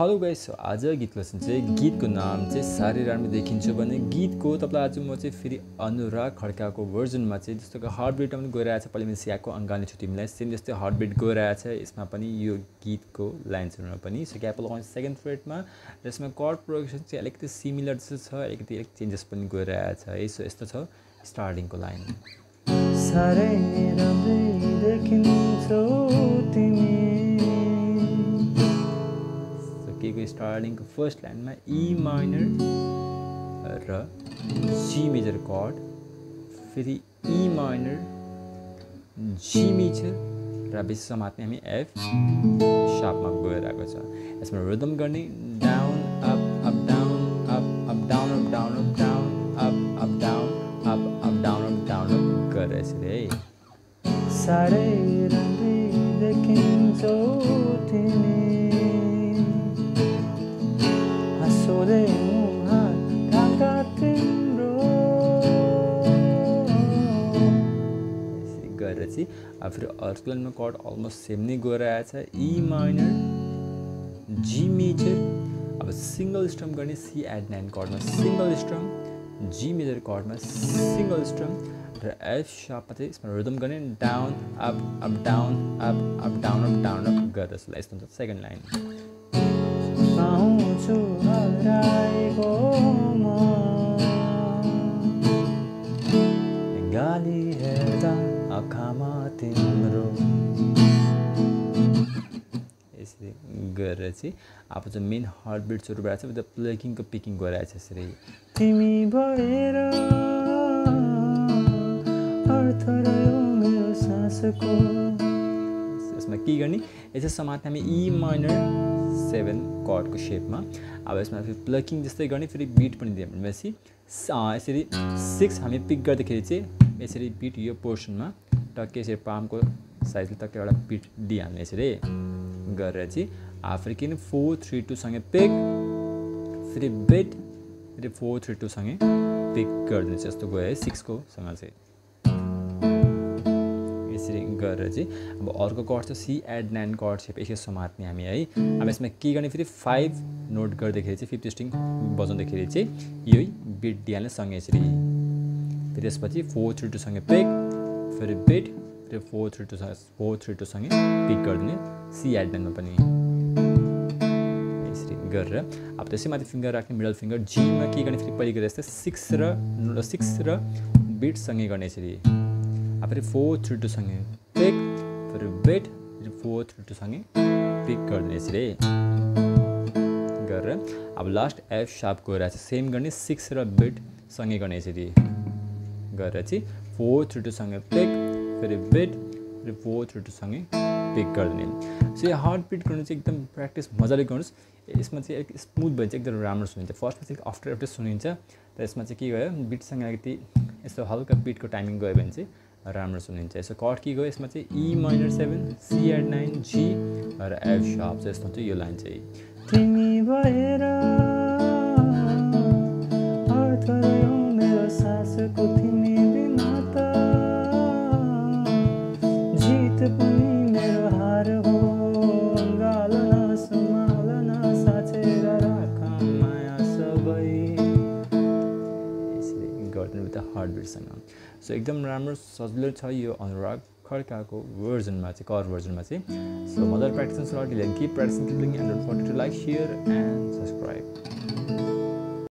Hello guys आज गीतको चाहिँ गीतको नाम चाहिँ साह्रै राम्रो देखिन्छ भने गीतको तपाईँलाई आज म चाहिँ फेरि अनुराग खड्काको भर्जनमा चाहिँ जस्तो कि हार्ट बिटमा पनि गइरहेछ। पहिला मैले सियाको अङ्गाल्ने छु तिमीलाई सेम जस्तै हार्ट बिट गइरहेछ। यसमा पनि यो गीतको लाइन्सहरूमा पनि। सो ग्याप लगाउँछ सेकेन्ड फ्रेटमा र यसमा कर्ड प्रोडक्सन चाहिँ अलिकति सिमिलर जस्तो छ अलिकति अलिक चेन्जेस पनि गइरहेछ। है सो यस्तो छ स्टार्टिङको लाइन साह्रै तिमी। के को स्टार्टिङको फर्स्ट लाइनमा ई माइनर र जी मेजर कर्ड फेरि ई माइनर जी मेजर र बेसी हामी एफ सापमा गइरहेको छ। यसमा रिदम गर्ने down up up down up up down up down up down up up down up up down up down up गरेर यसरी है साह्रै देखिन्छौ गरेर चाहिँ अब फेरि अर्को कर्ड अलमोस्ट सेम नै गइरहेछ ई माइनर जी मेजर अब सिङ्गल स्ट्रम गर्ने सी एड नाइन कर्डमा सिङ्गल स्ट्रम जी मेजर कर्डमा सिङ्गल स्ट्रम र एफ सापमा चाहिँ यसमा रिदम गर्ने down up up down up up down up down up यस्तो हुन्छ सेकेन्ड लाइन चाहिँ अब चाहिँ मेन हार्ट बिट्सहरूबाट चाहिँ प्लकिङको पिकिङ गइरहेछ यसरी। तिमी भएर यसमा के गर्ने? यसै समात्ने हामी ई माइनर सेभेन कर्डको सेपमा अब यसमा फेरि प्लकिङ जस्तै गर्ने फेरि बिट पनि दियो भनेपछि यसरी सिक्स हामी पिक गर्दाखेरि चाहिँ यसरी बिट यो पोर्सनमा टक्कै यसरी पामको साइजले टक्कै एउटा बिट दिइहाल्ने यसरी। गरेर चाहिँ फेरि किन फोर थ्री टूसँगै पिक फेरि बेट फेरि फोर थ्री टूसँगै पिक गरिदिनु चाहिँ यस्तो गयो है सिक्सकोसँग चाहिँ। यसरी गरेर चाहिँ अब अर्को कर्ड छ C add nine chord shape यसरी समात्ने हामी है। अब यसमा के गर्ने फेरि फाइभ नोट गर्दाखेरि चाहिँ फिफ्थ स्ट्रिङ बजाउँदाखेरि चाहिँ यही बिट दिइहाल्ने सँगै यसरी। फेरि त्यसपछि फोर थ्री टूसँगै पिक फेरि बिट फेरि फोर थ्री टूसँग फोर थ्री टूसँगै पिक गरिदिने सी एड नाइनमा पनि यसरी गरेर। अब त्यसै माथि फिङ्गर राख्ने मिडल फिङ्गर जीमा के गर्ने फेरि पहिले जस्तै सिक्स र सिक्स र बिटसँगै गर्ने यसरी। अब फेरि फोर थ्री टूसँगै पिक फेरि बेट फेरि फोर थ्री टूसँगै पिक गरिदिने यसरी गरेर। अब लास्ट एफ सार्प गएर चाहिँ सेम गर्ने सिक्स र बेटसँगै गर्ने यसरी गरेर चाहिँ फोर थ्री टूसँगै पिक फेरि बेट फेरि टूसँगै पिक गरिदिने। सो यो हार्ट बिट गर्नु चाहिँ एकदम प्र्याक्टिस मजाले गर्नुहोस्। यसमा चाहिँ अलिक स्मुथ भयो चाहिँ एकदम राम्रो सुनिन्छ। फर्स्टमा चाहिँ आफ्टर आफ्टर सुनिन्छ। तर यसमा चाहिँ के भयो बिटसँग अलिकति यस्तो हल्का बिटको टाइमिङ गयो भने चाहिँ राम्रो सुनिन्छ। यसो कट के गयो? यसमा चाहिँ E minor seven C add nine G र एफ सार्प चाहिँ यस्तो हुन्छ यो लाइन चाहिँ। भएर सासको हार्डवेयरसँग सो एकदम राम्रो सजिलो छ यो अनुराग। खड्काको भर्जनमा चाहिँ कर भर्जनमा चाहिँ so mother practice like share and subscribe